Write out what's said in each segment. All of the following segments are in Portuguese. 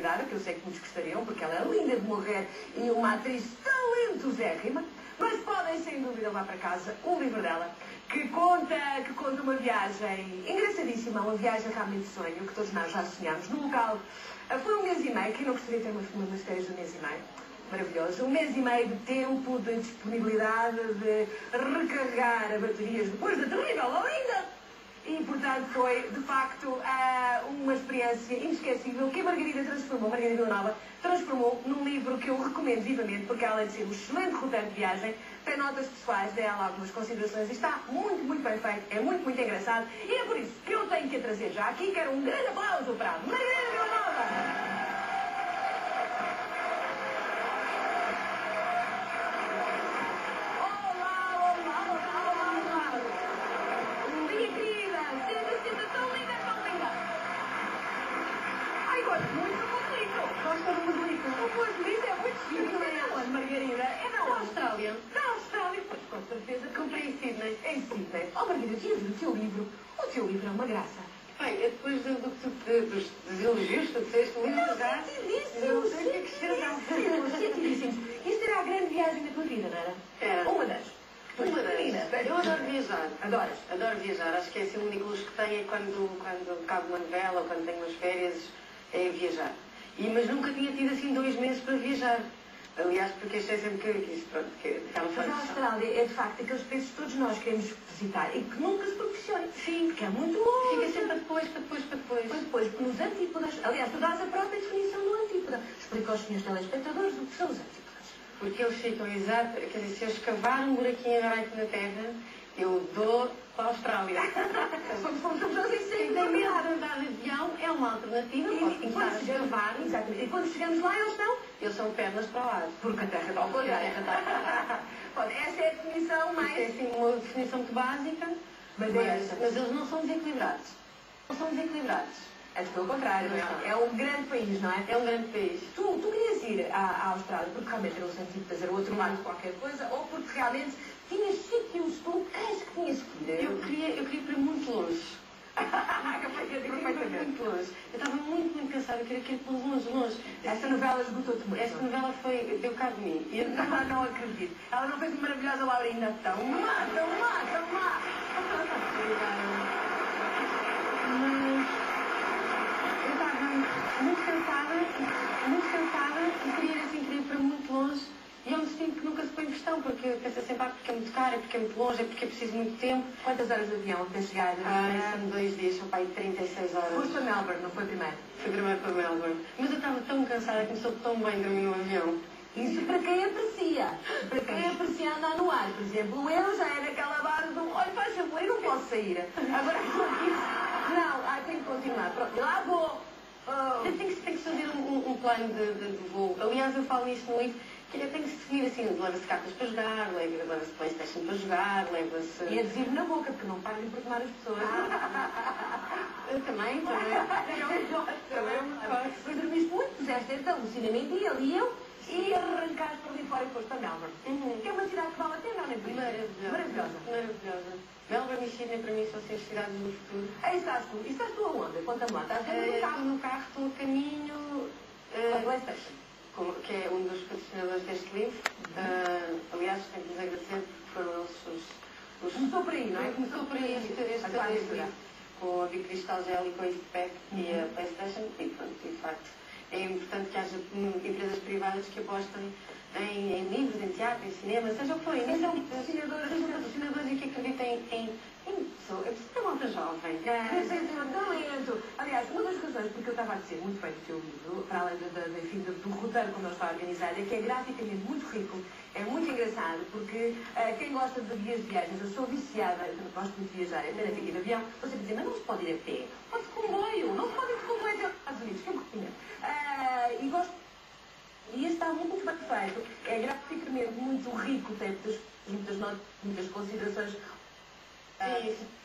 convidada, que eu sei que muitos gostariam, porque ela é linda de morrer e uma atriz talentosérrima. Mas podem, sem dúvida, levar para casa o livro dela, que conta, que conta uma viagem engraçadíssima, uma viagem realmente de sonho, que todos nós já sonhamos, num local. ah, Foi um mês e meio, que não gostaria de ter uma, uma férias de um mês e meio. Maravilhoso. Um mês e meio de tempo, de disponibilidade, de recarregar baterias depois da terrível Olinda. E, portanto, foi, de facto, ah, uma experiência inesquecível que a Margarida transformou, Margarida Nova, transformou num livro que eu recomendo vivamente, porque além de ser um excelente roteiro de viagem, tem notas pessoais dela, algumas considerações, e está muito, muito bem feito, é muito, muito engraçado, e é por isso que eu tenho que a trazer já aqui, quero um grande aplauso para Margarida em Sydney. Oh, Margarida, visto o teu livro? O teu livro é uma graça. É depois do, do, do, de- dos, elogios que tu disseste, o livro já. O que é que sentidíssimo. Isto era a grande viagem da tua vida, não era? Uma das. Uma das. Eu adoro viajar. Adoras? Adoro viajar. Acho que é assim que tenho é quando, quando cabe uma novela ou quando tenho umas férias, é viajar. E, mas nunca tinha tido assim dois meses para viajar. Aliás, porque achei sempre que, isto, pronto, que estava Mas a. Austrália é de facto aqueles países que todos nós queremos visitar e que nunca se proporciona. Sim, porque é muito longe. Fica sempre para depois, para depois, para depois. Mas depois, nos antípodas, aliás, tu dás a própria definição do antípoda. Explica aos senhores telespectadores o que são os antípodas. Porque eles ficam exato, quer dizer, se eu escavar um buraquinho agora aqui na Terra, eu dou para a Austrália. Somos todos nós em Quem sempre tem medo de andar de é uma alternativa, E começar quando chegamos escavar. exatamente, e quando chegamos lá, eles estão Eles são pernas para o lado. porque a terra está ao contrário. essa é a definição é mais... assim uma definição muito básica, Mas mas, é mas eles não são desequilibrados. Não são desequilibrados. É pelo contrário, não é? É um grande país, não é? É um grande país. Tu, tu querias ir à, à Austrália porque realmente eram os antípodas, era o outro lado de qualquer coisa, ou porque realmente tinhas sítios, tu que tinhas que ir? Eu queria, eu queria ir para muito longe. Eu muito longe. Eu estava muito, muito cansada, eu queria ir para longe, longe. Esta novela esgotou-te muito. Esta novela foi, deu cabo de mim. E então, Ah, não acredito. Ela não fez uma maravilhosa Laurina tão má, tão má, tão má. Mas eu estava muito cansada, muito cansada e queria ir assim, queria ir para muito longe. E é um destino que nunca se põe em questão, porque pensa sempre, ah, porque é muito caro, é porque é muito longe, é porque é preciso muito tempo. Quantas horas de avião até chegar? Ah, são dois dias, são para aí 36 horas. Foste a Melbourne, não foi primeiro? Fui primeiro para Melbourne. Mas eu estava tão cansada soube tão bem dormir no avião. Isso para quem aprecia. Para quem aprecia andar no ar. Por exemplo, eu já é naquela barra do olha, faz favor, eu não posso sair. Agora isso. Não, ah, tenho que continuar. Pronto, lá vou. Oh. Tem que, tem que fazer um, um- um plano de, de- de voo. Aliás, eu falo isso no livro, é, tem que se seguir assim, leva-se cartas para jogar, leva- leva-se Playstation para jogar, leva-se... E adesivo na boca, porque não param por tomar as pessoas. Eu também, também. Também é muito fácil. Mas dormiste muito, puseste o cinema em dia, ali eu, e arrancaste por ali fora e foste para Melbourne. Uhum. Que é uma cidade que vale a pena, não é? Maravilhosa. Maravilhosa. Maravilhosa. Melbourne e Sydney para mim são as cidades do futuro. Aí estás tu. E estás tu aonde? Conta-me lá. Estás dentro Eh, carro? no carro, estou a caminho, A Playstation. Que é um dos patrocinadores deste livro. Eh, aliás, tenho que lhes agradecer porque foram eles os, os Começou por aí, não é? Começou por aí este, este, A este livro, com a Bicristal Gel e com a Eastpack e a Playstation e pronto, de facto é importante que haja hum, empresas privadas que apostem em, em livros, em teatro, em cinema, seja o que for, e Sejam sejam patrocinadores. patrocinadores e que acreditem em, em pessoas, é preciso malta jovem. É, sem ter um Aliás, uma das razões porque eu estava a dizer muito bem do teu livro, para além da- enfim, do, do roteiro como ele está organizado, é que é graficamente muito rico, é muito engraçado, porque eh, quem gosta de viagens, eu sou viciada, eu gosto muito de viajar, até na fica de avião, você dizer, mas não se pode ir a pé, pode de comboio, não se pode ir de comboio até aos Estados Unidos, que é muito e gosto e este está muito bem feito. É graficamente muito rico, tem muitas, muitas muitas considerações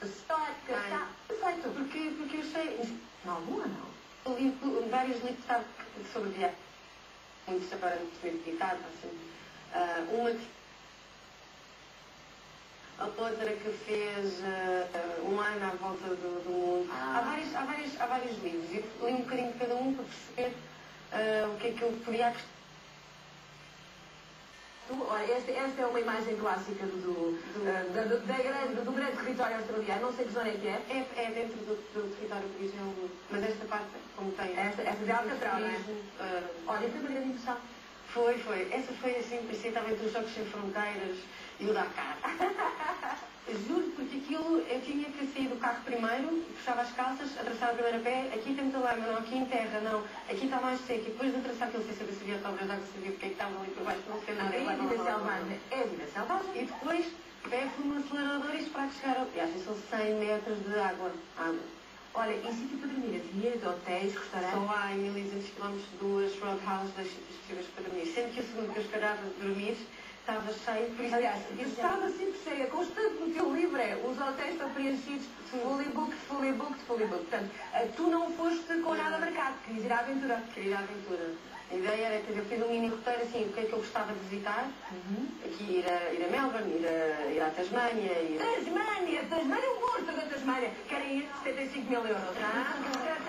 históricas. Tem. Está perfeito. Porque, porque eu sei, Não, alguma não. eu li vários livros sabe, sobre viagem, muitos agora muito bem editados, assim. Ah, uma que a outra que fez ah, um ano à volta do, do mundo. Ah. Há, vários, há, vários, há vários livros. Eu li um bocadinho de cada um para perceber ah, o que é que eu podia acrescentar. Esta, esta é uma imagem clássica do, do, uh, da, do, da grande, do grande território australiano. Não sei que zona é que é. É, é dentro do, do território origem, mas esta parte, como tem. Esta, esta de Alcatraz, não é? Uh, olha, foi uma grande impressão. Foi, foi. Essa foi assim, entre os Jogos Sem Fronteiras e o Dakar. Juro, porque aquilo eu tinha que sair do carro primeiro, puxava as calças, atravessava a primeira pé, aqui tem muita lama, não, aqui em terra, não, aqui está mais seco, e depois de atravessar aquilo sem saber se havia obras de água, sabia porque é que estavam ali por baixo, não sei nada. É a vida selvagem, é a vida selvagem. E depois pego no acelerador e esperar que chegar, e acho que são 100 metros de água, água. Olha, e sítio para dormir? Havia de hotéis, restaurantes? Só há em 1200 km duas roadhouses, sítios possíveis para dormir. Sendo que o segundo que eu esperava dormir estava cheio, por isso... Aliás, estava sempre cheia, constante no teu livro é, os hotéis estão preenchidos, fully booked, fully booked, fully booked. Portanto, eh, tu não foste com nada marcado, querias ir à aventura. Queria ir à aventura. A ideia era que eu fiz um mini roteiro assim, o que é que eu gostava de visitar. Uhum. Aqui ir a, ir a Melbourne, ir, a, ir à Tasmânia. Ir. Tasmânia, Tasmânia, o monstro da Tasmânia. Querem ir 75 mil euros, ah?